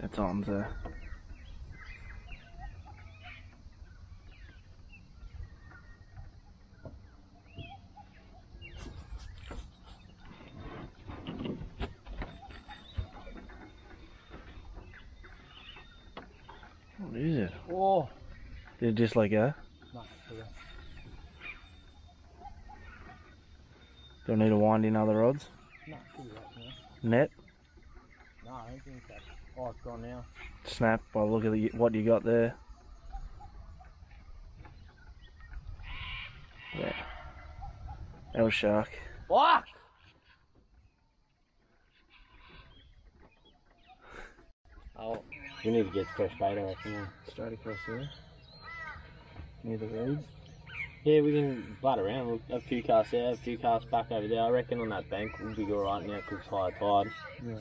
That's on there. What is it? Oh, Did it just like that? Do I need to wind in other rods? no, should be right. Net? No, I don't think that. Oh, it's gone now. Snap by the look at the, what you got there. Yeah. L shark. Fuck! Oh, we need to get fresh bait, I reckon. yeah. Straight across there. Near the reeds. Yeah, we can butt around. We'll have a few casts there, a few casts back over there. I reckon on that bank we'll be alright now because it's high tide. Yeah.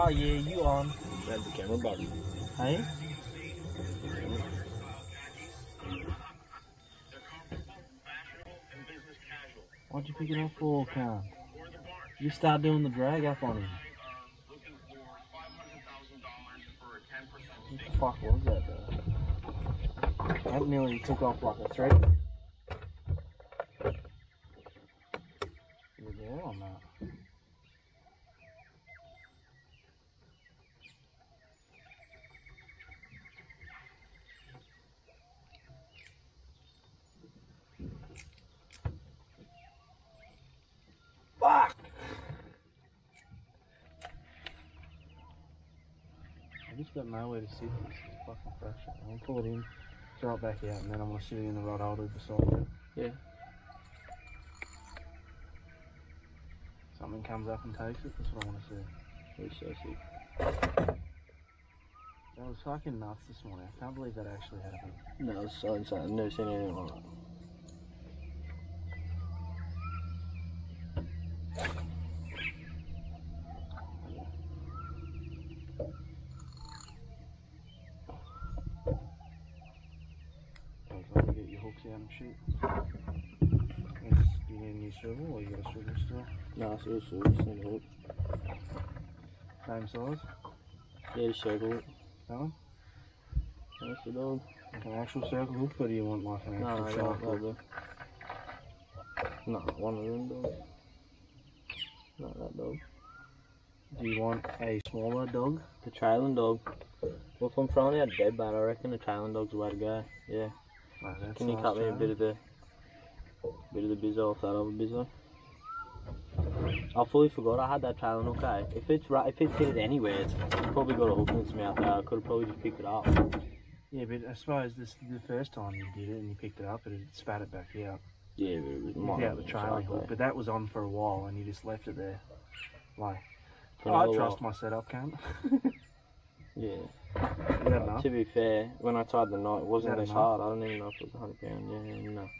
Oh yeah, you um, on? That's the camera button. Hey? Why'd you pick it up for, Cam? You start doing the drag up on him. What the fuck was that, though? That nearly took off like a thread. Was there on that? Fuck! Just got nowhere to sit this fucking fresh. I'm gonna pull it in, throw it back out, and then I'm gonna sit it in the rod holder beside it. Yeah. Something comes up and takes it, that's what I wanna see. It's so sick. That was fucking nuts this morning. I can't believe that actually happened. No, it's so insane. I've never seen anything like that. I was like, you get your hooks out and shit. Do you need a new swivel or you got a swivel still? No, seriously, it's not hook. Same size? Yeah, just circle it. That one? That's the dog. Like an actual circle hook or do you want like an actual no, shark no, no, one of them dogs. Not that dog. Do you want a smaller dog? The trailing dog. Well, if I'm throwing out dead bait, I reckon the trailing dog's the way to go. Yeah. That Can you cut me a bit of the bit of the bizzo off that other bizzo? I fully forgot I had that trailing hook. Eh? If it's right, if it's hit it anywhere, it's probably got a hook in its mouth. There, I could have probably just picked it up. Yeah, but I suppose this the first time you did it and you picked it up, it spat it back out. Yeah, but it was might Without the trailing hook, but that was on for a while and you just left it there. Like, I trust while. my setup, can't Yeah. Enough? To be fair, when I tied the knot, it wasn't that this enough? hard. I don't even know if it was 100 pound. Yeah, yeah, no.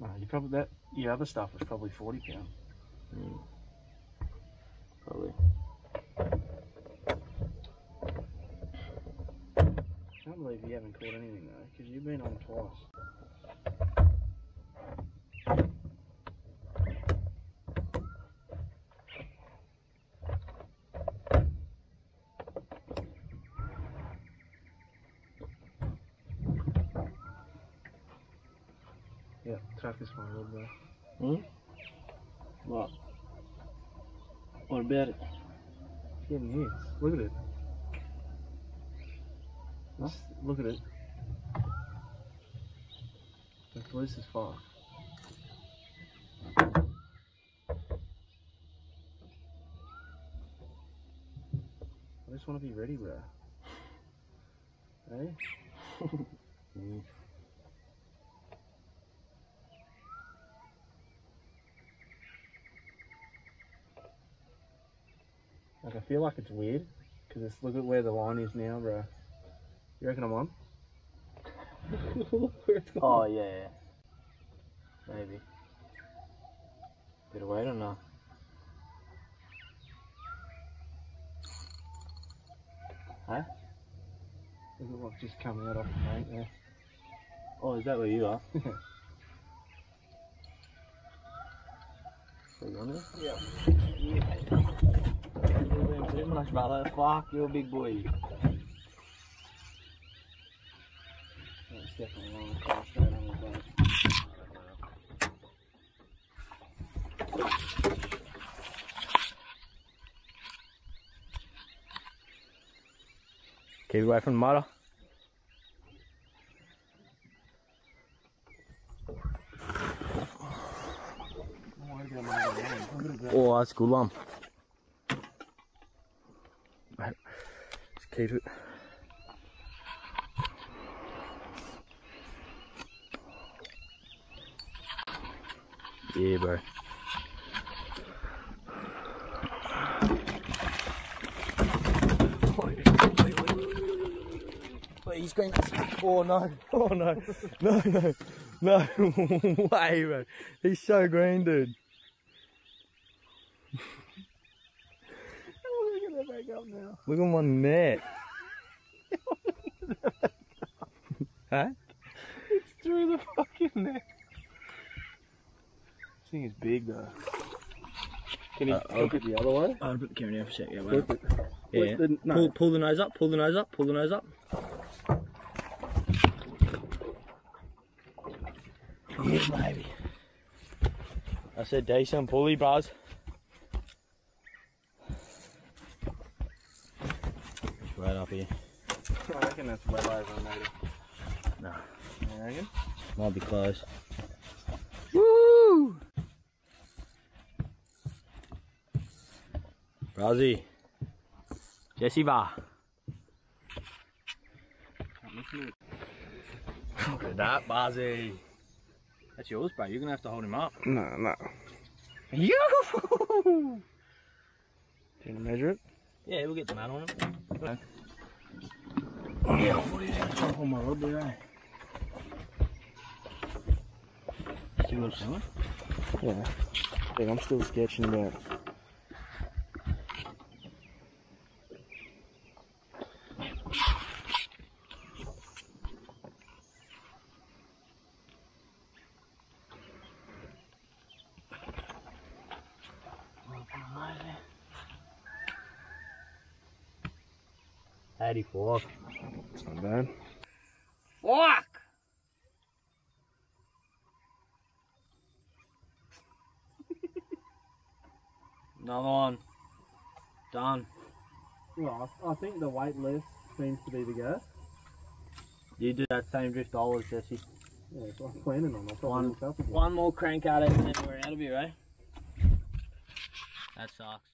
No, you probably that your other stuff was probably forty pound. Mm. Probably. Can't believe you haven't caught anything though, because you've been on twice. Yeah, track is fine, little bro. Hmm? What? What about it? It's getting hits. Look at it. Look at it. It's loose as. I just want to be ready, bro. Hey? Mm. Like, I feel like it's weird. Because look at where the line is now, bro. You reckon I'm on? where it's Oh, yeah, yeah. Maybe. Bit of weight or not? Doesn't look just coming out off the bank there. Oh, is that where you are? So you on there? Yeah. You're pretty much brother. Fuck, you're a big boy. Keep away from the motor. Oh, that's a good one. Right, Just keep it. Yeah, bro. He's going. Oh no! Oh no! No! No! No! Way, bro. He's so green, dude. Look at that back up now. Look at my net. huh? It's through the fucking neck. This thing is big though. Can you Uh, look at the other way? I'll put the camera down for a sec. Yeah, Flip it. Yeah. The- no. Pull, pull the nose up. Pull the nose up. Pull the nose up. Yeah, baby. I said decent pulley, bros. It's right up here. I reckon that's well over a metre. No. You reckon? Might be close. Rosie. Jesse Bar. Look at that, Bazzy. That's yours, bro. You're gonna have to hold him up. No, no. You. Do you want to measure it? Yeah, we'll get the mat on him. Yeah, I thought he was going to chop on my rod there, eh? See what I'm? Yeah. I think I'm still sketching about. Eighty-four. It's not bad. Fuck! Another one. Done. Well, I think the weight less seems to be the go. You do that same drift always, Jesse. Yeah, so I'm planning on. I'll One- look up again. One more crank at it and then we're out of here, eh? That sucks.